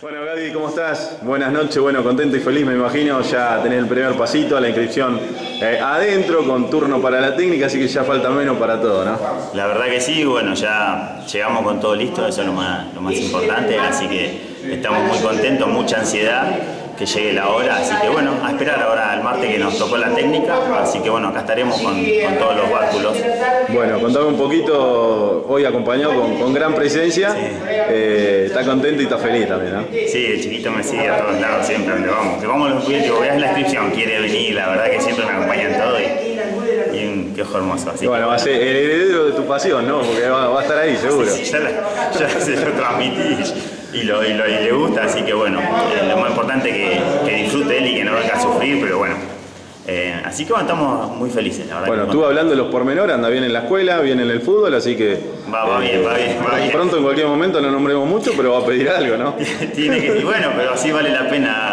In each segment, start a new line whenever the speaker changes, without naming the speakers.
Bueno, Gaby, ¿cómo estás? Buenas noches, bueno, contento y feliz, me imagino, ya tener el primer pasito a la inscripción eh, adentro, con turno para la técnica, así que ya falta menos para todo, ¿no?
La verdad que sí, bueno, ya llegamos con todo listo, eso es lo más, lo más importante, así que estamos muy contentos, mucha ansiedad que llegue la hora, así que bueno, a esperar ahora el martes que nos tocó la técnica, así que bueno, acá estaremos con, con todos los bárculos.
Bueno, contame un poquito, hoy acompañado con, con gran presencia, eh, está contento y está feliz también, ¿no?
Sí, el chiquito me sigue a todos lados, siempre donde vamos, que vamos los digo, veas la inscripción, quiere venir, la verdad que siempre me acompañan todo y, y un quejo hermoso. Así
bueno, va a ser el heredero de tu pasión, ¿no? Porque va, va a estar ahí, seguro.
Sí, ya, la- ya se lo transmití y, lo, y, lo- y le gusta, así que bueno, eh, lo más importante es que, que disfrute él y que no venga a sufrir, pero bueno. eh, así que bueno, estamos muy felices, la verdad.
Bueno, estuve hablando de los pormenores, anda bien en la escuela, bien en el fútbol, así que... eh,
Va, va bien, va bien, va bien.
Pronto en cualquier momento no nombremos mucho, pero va a pedir algo, ¿no?
Tiene que, y bueno, pero sí vale la pena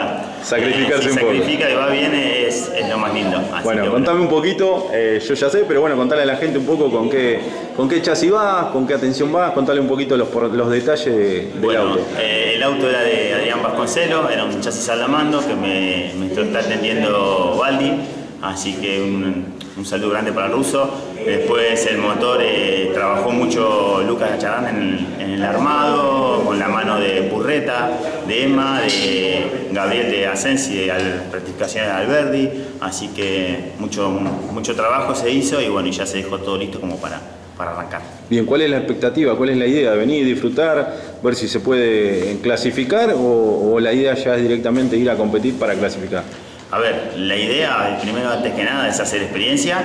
Sacrificarse
eh,
un
si
poco.
sacrifica y va bien es, es lo más lindo. Así
Bueno,
que
contame un poquito, eh, yo ya sé, pero bueno, contale a la gente un poco con qué, con qué chasis vas, con qué atención vas, contale un poquito los, los detalles del
Bueno,
auto.
eh, el auto era de Adrián Vasconcelos, era un chasis Salamando que me, me está atendiendo Baldi, así que un, un saludo grande para el ruso. Después el motor eh, trabajó mucho Lucas Gacharán en, en el armado, con la mano de Purreta, de Emma, de Gabriel de Asensi, de al, Rectificaciones de Alberdi, así que mucho, mucho trabajo se hizo y bueno, ya se dejó todo listo como para, para arrancar.
Bien, ¿cuál es la expectativa? ¿Cuál es la idea? ¿Venir, disfrutar, ver si se puede eh, clasificar o, o la idea ya es directamente ir a competir para clasificar?
A ver, la idea, primero antes que nada, es hacer experiencia,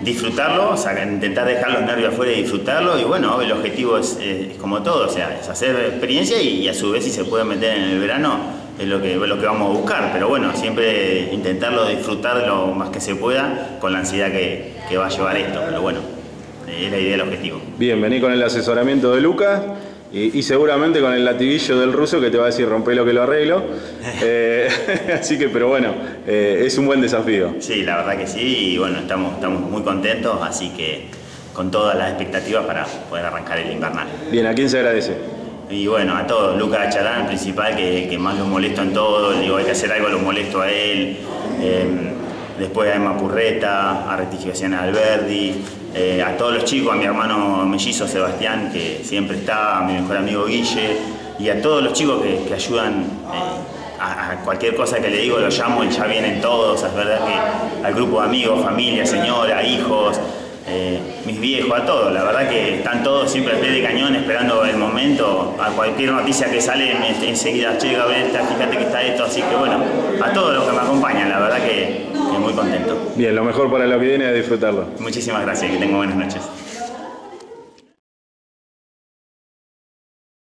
disfrutarlo, o sea, intentar dejar los nervios afuera y disfrutarlo. Y bueno, el objetivo es, como todo, o sea, es hacer experiencia y, a su vez si se puede meter en el verano es lo que, lo que vamos a buscar. Pero bueno, siempre intentarlo disfrutar lo más que se pueda con la ansiedad que, que va a llevar esto. Pero bueno, es la idea del objetivo.
Bien, vení con el asesoramiento de Lucas y, y seguramente con el latiguillo del ruso que te va a decir rompe lo que lo arreglo. Eh, así que, pero bueno, eh, es un buen desafío.
Sí, la verdad que sí, y bueno, estamos, estamos muy contentos, así que con todas las expectativas para poder arrancar el invernal.
Bien, ¿a quién se agradece?
Y bueno, a todos, Lucas Charán, el principal, que, que más lo molesto en todo, digo, hay que hacer algo, lo molesto a él. Eh, después a Emma Purreta, a Rectificación Alberdi, eh, a todos los chicos, a mi hermano mellizo Sebastián, que siempre está, a mi mejor amigo Guille, y a todos los chicos que, que ayudan eh, a, a cualquier cosa que le digo, lo llamo y ya vienen todos, es verdad que al grupo de amigos, familia, señora, hijos, eh, mis viejos, a todos. La verdad que están todos siempre al pie de cañón esperando el momento. A cualquier noticia que sale, enseguida, che, Gabriel, fíjate que está esto. Así que bueno, a todos los que me acompañan, la verdad que, que muy contento.
Bien, lo mejor para lo que viene es disfrutarlo.
Muchísimas gracias, que tengan buenas noches.